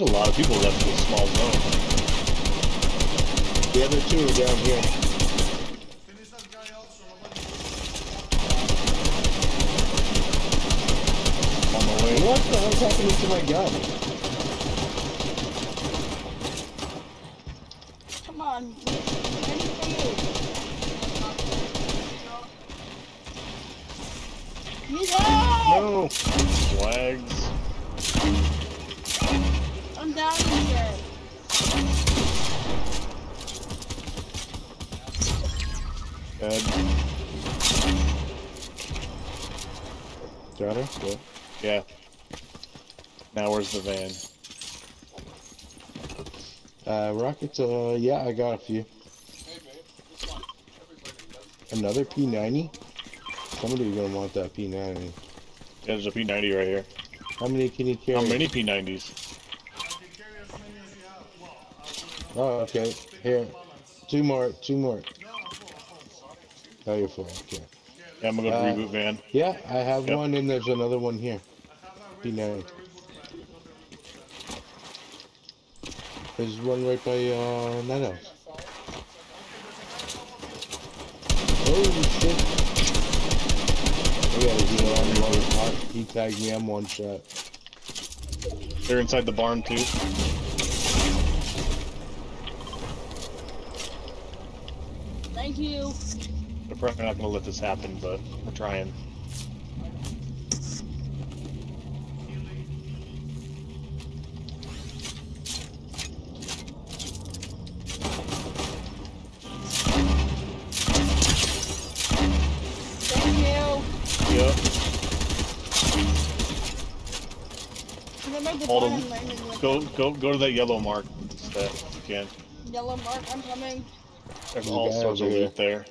There's a lot of people left in this small zone. The other two are down here. Finish that guy out so nobody. On the way. What the hell's happening to my gun? Come on. Ready for you. He's out! No! Flags. I'm down here. Dead. Got her? Yeah. Yeah. Now where's the van? Uh, rockets, uh, yeah, I got a few. Another P90? Somebody's gonna want that P90. Yeah, there's a P90 right here. How many can you carry? How many P90s? I can carry as many as you have. Well, I'll do it. Oh, okay. Here. Two more, two more. No, I'm full, I'm full. Oh, you're full, okay. Yeah, I'm gonna Uh, reboot van. Yeah, I have Yep. one and there's another one here. I have a P90. reboot, the reboot plan, not the reboot plan. There's one right by, uh, Night House. Holy shit. I heal on shot. He tagged me, I'm one shot. They're inside the barn too. You. They're probably not gonna let this happen, but we're trying. Thank you. Yep. Hold him. I'm landing with? Go go go to that yellow mark instead if you can. Yellow mark, I'm coming. There's There's a all guy sorts of loot there.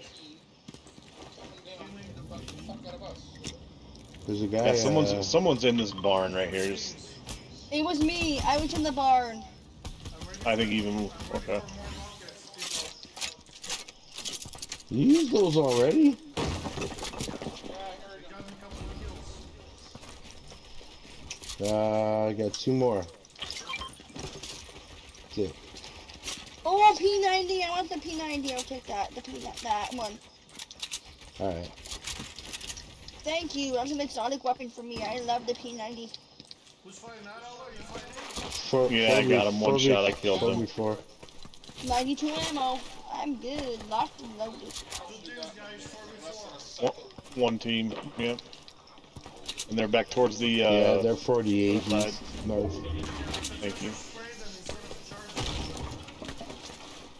There's a guy, Yeah, someone's uh, someone's in this barn right here. Just, It was me. I was in the barn. I think even okay. you used those already? Uh, I got two more. That's it. Oh, a P90. I want the P90. I'll take that. The P that one. Alright. Thank you. That's an exotic weapon for me. I love the P90. Who's fighting that outlaw? You fighting? Four, Yeah, I got him. One shot, I killed him. v four. 92 ammo. I'm good. Locked and loaded. Guys, 4v4. One, one team. Yep. And they're back towards the. Uh, yeah, they're 48 north. Thank you.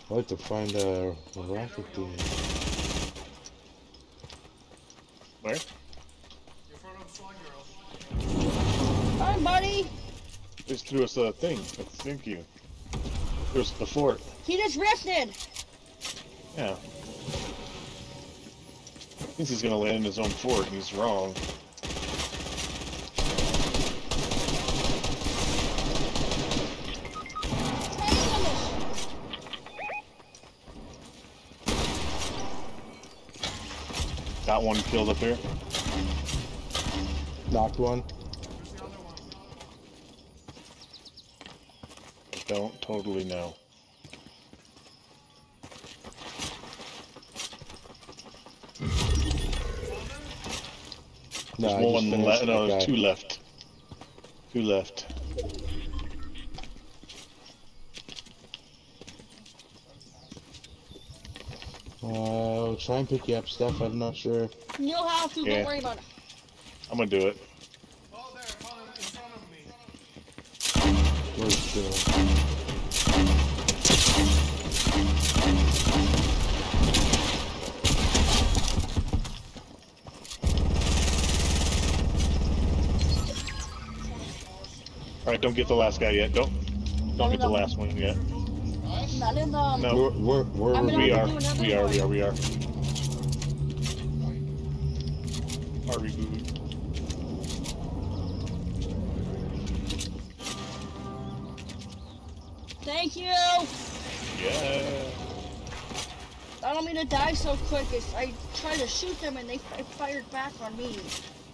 Charger. I'd like to find a, a rocket thing. Where? In front of Swag Girl. Hi, buddy. Just threw us a thing. Thank you. There's the fort. He just rested. Yeah. Thinks he's gonna land in his own fort, and he's wrong. Got one killed up here. Knocked one. Where's the other one? Don't totally know. No, There's just one left. No, there's two left. Two left. Uh, I'll try and pick you up, Steph. I'm not sure. You'll have to. Yeah. Don't worry about it. I'm gonna do it. Oh, there, I in front of me. Where's the... All right, don't get the last guy yet. Don't don't get the last one yet. Not in the. No. I'm were gonna We we? are. to do another We are. We are. one. We are. Our reboot. Thank you. Yeah. I don't mean to die so quick. It's, I tried to shoot them and they fired back on me.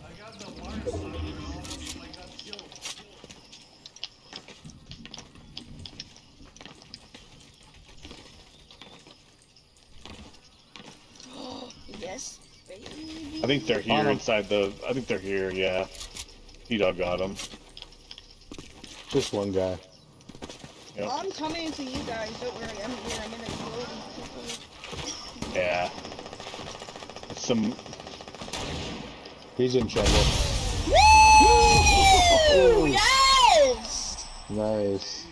I got the wire sniper, I almost like got killed. Yes, baby. I think they're here inside the. I think they're here. Yeah. He dog got them. Just one guy. Yep. I'm coming to you guys. Don't worry. I'm here. I'm gonna go and people. Yeah. Some. He's in trouble. Woo! Yes! Nice.